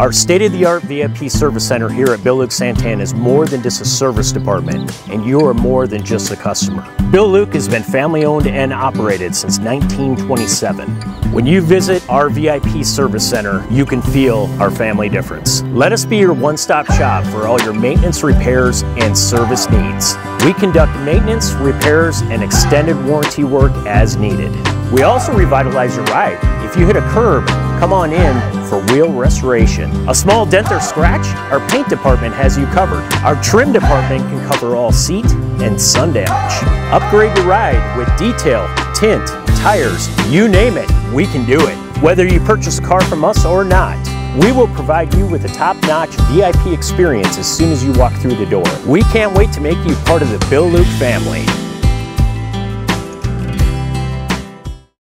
Our state-of-the-art VIP service center here at Bill Luke Santan is more than just a service department, and you are more than just a customer. Bill Luke has been family owned and operated since 1927. When you visit our VIP service center, you can feel our family difference. Let us be your one-stop shop for all your maintenance, repairs, and service needs. We conduct maintenance, repairs, and extended warranty work as needed. We also revitalize your ride. If you hit a curb, come on in for wheel restoration. A small dent or scratch? Our paint department has you covered. Our trim department can cover all seat and sun damage. Upgrade your ride with detail, tint, tires, you name it, we can do it. Whether you purchase a car from us or not, we will provide you with a top-notch VIP experience as soon as you walk through the door. We can't wait to make you part of the Bill Luke family.